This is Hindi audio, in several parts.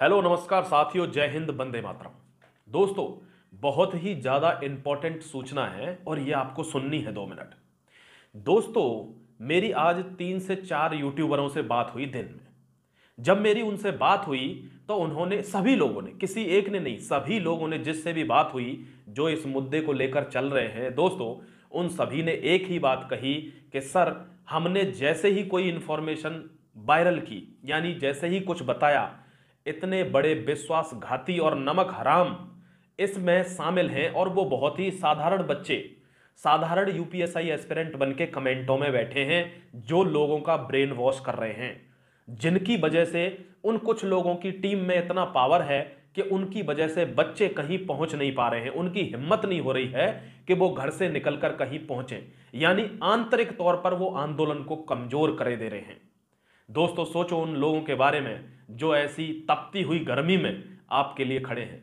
हेलो, नमस्कार साथियों, जय हिंद बंदे मातरम। दोस्तों, बहुत ही ज़्यादा इंपॉर्टेंट सूचना है और ये आपको सुननी है दो मिनट। दोस्तों, मेरी आज तीन से चार यूट्यूबरों से बात हुई दिन में। जब मेरी उनसे बात हुई तो उन्होंने सभी लोगों ने, किसी एक ने नहीं, सभी लोगों ने जिससे भी बात हुई, जो इस मुद्दे को लेकर चल रहे हैं, दोस्तों, उन सभी ने एक ही बात कही कि, सर, हमने जैसे ही कोई इंफॉर्मेशन वायरल की, यानी जैसे ही कुछ बताया इतने बड़े विश्वासघाती और नमक हराम इसमें शामिल हैं और वो बहुत ही साधारण बच्चे। साधारण यूपीएसआई एस्पिरेंट बन के कमेंटों में बैठे हैं जो लोगों का ब्रेन वॉश कर रहे हैं। जिनकी वजह से उन कुछ लोगों की टीम में इतना पावर है कि उनकी वजह से बच्चे कहीं पहुँच नहीं पा रहे हैं। उनकी हिम्मत नहीं हो रही है कि वो घर से निकलकर कहीं पहुँचे। यानी आंतरिक तौर पर वो आंदोलन को कमज़ोर करे दे रहे हैं। दोस्तों, सोचो उन लोगों के बारे में जो ऐसी तपती हुई गर्मी में आपके लिए खड़े हैं।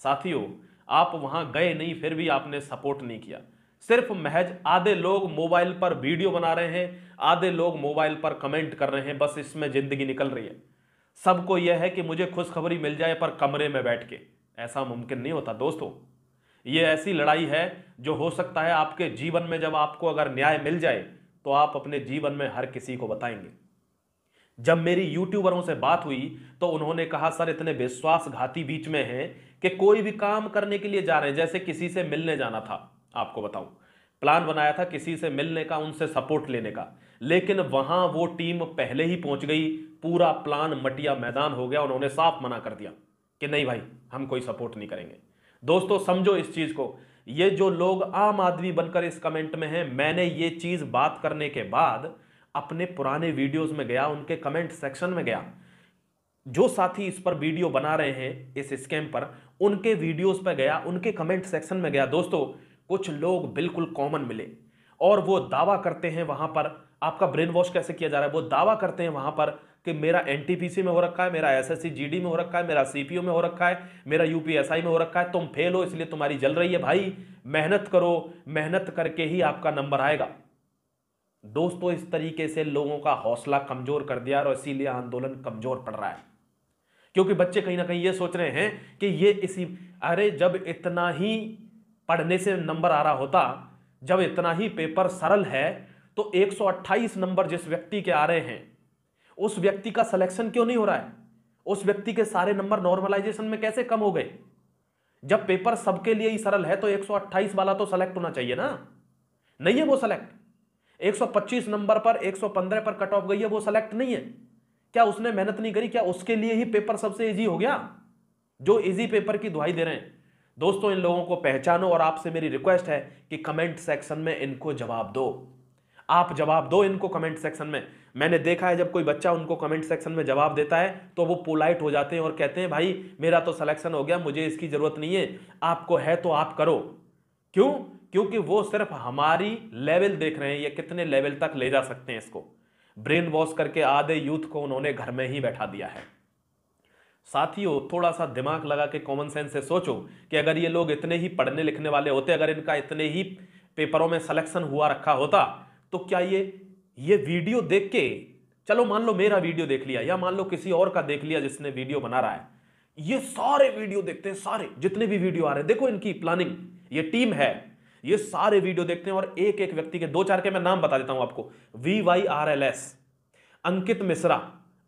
साथियों, आप वहाँ गए नहीं, फिर भी आपने सपोर्ट नहीं किया। सिर्फ़ महज आधे लोग मोबाइल पर वीडियो बना रहे हैं, आधे लोग मोबाइल पर कमेंट कर रहे हैं, बस इसमें ज़िंदगी निकल रही है। सबको यह है कि मुझे खुशखबरी मिल जाए पर कमरे में बैठ के। ऐसा मुमकिन नहीं होता, दोस्तों। ये ऐसी लड़ाई है जो हो सकता है आपके जीवन में जब आपको अगर न्याय मिल जाए तो आप अपने जीवन में हर किसी को बताएँगे। जब मेरी यूट्यूबरों से बात हुई तो उन्होंने कहा, सर, इतने विश्वासघाती बीच में हैं कि कोई भी काम करने के लिए जा रहे हैं, जैसे किसी से मिलने जाना था। आपको बताऊँ, प्लान बनाया था किसी से मिलने का, उनसे सपोर्ट लेने का। लेकिन वहाँ वो टीम पहले ही पहुँच गई, पूरा प्लान मटिया मैदान हो गया, उन्होंने साफ़ मना कर दिया कि नहीं भाई, हम कोई सपोर्ट नहीं करेंगे। दोस्तों, समझो इस चीज़ को, ये जो लोग आम आदमी बनकर इस कमेंट में हैं, मैंने ये चीज़ बात करने के बाद अपने पुराने वीडियोस में गया, उनके कमेंट सेक्शन में गया। जो साथी इस पर वीडियो बना रहे हैं, इस स्कैम पर, उनके वीडियोस पर गया, उनके कमेंट सेक्शन में गया। दोस्तों, कुछ लोग बिल्कुल कॉमन मिले और वो दावा करते हैं वहाँ पर, आपका ब्रेन वॉश कैसे किया जा रहा है? वो दावा करते हैं वहाँ पर कि मेरा एनटीपीसी में हो रखा है, मेरा एसएससी जीडी में हो रखा है, मेरा सीपीओ में हो रखा है, मेरा यूपीएसआई में हो रखा है। तुम फेल हो, इसलिए तुम्हारी जल रही है। भाई, मेहनत करो, मेहनत करके ही आपका नंबर आएगा। दोस्तों, इस तरीके से लोगों का हौसला कमज़ोर कर दिया और इसीलिए आंदोलन कमज़ोर पड़ रहा है। क्योंकि बच्चे कहीं ना कहीं ये सोच रहे हैं कि ये इसी, अरे जब इतना ही पढ़ने से नंबर आ रहा होता, जब इतना ही पेपर सरल है तो 128 नंबर जिस व्यक्ति के आ रहे हैं, उस व्यक्ति का सिलेक्शन क्यों नहीं हो रहा है? उस व्यक्ति के सारे नंबर नॉर्मलाइजेशन में कैसे कम हो गए? जब पेपर सबके लिए ही सरल है तो 128 वाला तो सेलेक्ट होना चाहिए ना? नहीं है वो सेलेक्ट 125 नंबर पर 115 पर कट ऑफ़ गई है, वो सेलेक्ट नहीं है। क्या उसने मेहनत नहीं करी? क्या उसके लिए ही पेपर सबसे इजी हो गया? जो इजी पेपर की दुहाई दे रहे हैं। दोस्तों, इन लोगों को पहचानो और आपसे मेरी रिक्वेस्ट है कि कमेंट सेक्शन में इनको जवाब दो। आप जवाब दो इनको कमेंट सेक्शन में। मैंने देखा है, जब कोई बच्चा उनको कमेंट सेक्शन में जवाब देता है तो वो पोलाइट हो जाते हैं और कहते हैं, भाई, मेरा तो सिलेक्शन हो गया, मुझे इसकी ज़रूरत नहीं है। आपको है तो आप करो। क्यों? क्योंकि वो सिर्फ़ हमारी लेवल देख रहे हैं, ये कितने लेवल तक ले जा सकते हैं इसको। ब्रेन वॉश करके आधे यूथ को उन्होंने घर में ही बैठा दिया है। साथियों थोड़ा सा दिमाग लगा के कॉमन सेंस से सोचो कि अगर ये लोग इतने ही पढ़ने लिखने वाले होते, अगर इनका इतने ही पेपरों में सिलेक्शन हुआ, रखा होता तो क्या ये ये वीडियो देख के, चलो मान लो मेरा वीडियो देख लिया, या मान लो किसी और का देख लिया जिसने वीडियो बना रहा है, ये सारे वीडियो देखते हैं, सारे, जितने भी वीडियो आ रहे हैं, देखो इनकी प्लानिंग ये टीम है। ये सारे वीडियो देखते हैं और एक एक व्यक्ति के दो चार के मैं नाम बता देता हूँ आपको। V Y R L S Ankit Mishra,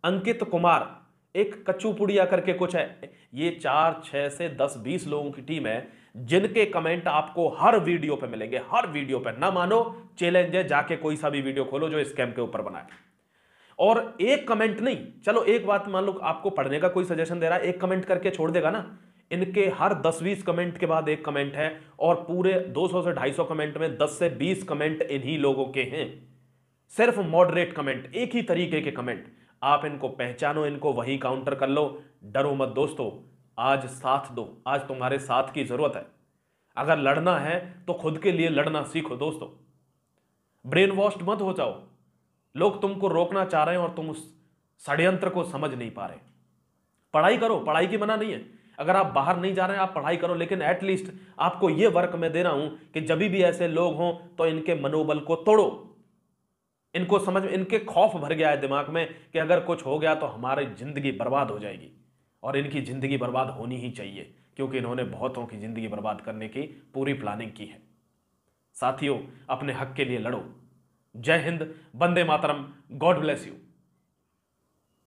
Ankit Kumar, एक कच्चू पुड़िया करके कुछ है। ये चार, छह से दस, बीस लोगों की टीम है, जिनके कमेंट आपको हर वीडियो पे मिलेंगे। हर वीडियो पे। ना मानो चैलेंज है, जाके कोई सा भी वीडियो खोलो जो स्कैम के ऊपर बनाए और एक कमेंट नहीं, चलो एक बात मान लो आपको पढ़ने का कोई सजेशन दे रहा है, एक कमेंट करके छोड़ देगा ना। इनके हर दस बीस कमेंट के बाद एक कमेंट है और पूरे 200 से 250 कमेंट में 10 से 20 कमेंट इन्हीं लोगों के हैं। सिर्फ़ मॉडरेट कमेंट एक ही तरीके के कमेंट आप इनको पहचानो, इनको वही काउंटर कर लो। डरो मत दोस्तों, आज साथ दो, आज तुम्हारे साथ की ज़रूरत है। अगर लड़ना है तो खुद के लिए लड़ना सीखो दोस्तों। ब्रेन वॉश मत हो जाओ। लोग तुमको रोकना चाह रहे हैं और तुम उस षड्यंत्र को समझ नहीं पा रहे। पढ़ाई करो, पढ़ाई की मना नहीं है। अगर आप बाहर नहीं जा रहे हैं, आप पढ़ाई करो, लेकिन एटलीस्ट आपको यह वर्क मैं दे रहा हूँ कि जब भी ऐसे लोग हों तो इनके मनोबल को तोड़ो। इनको समझ इनके खौफ भर गया है दिमाग में कि अगर कुछ हो गया तो हमारी ज़िंदगी बर्बाद हो जाएगी। और इनकी ज़िंदगी बर्बाद होनी ही चाहिए, क्योंकि इन्होंने बहुतों की ज़िंदगी बर्बाद करने की पूरी प्लानिंग की है। साथियों, अपने हक के लिए लड़ो। जय हिंद, वंदे मातरम गॉड ब्लेस यू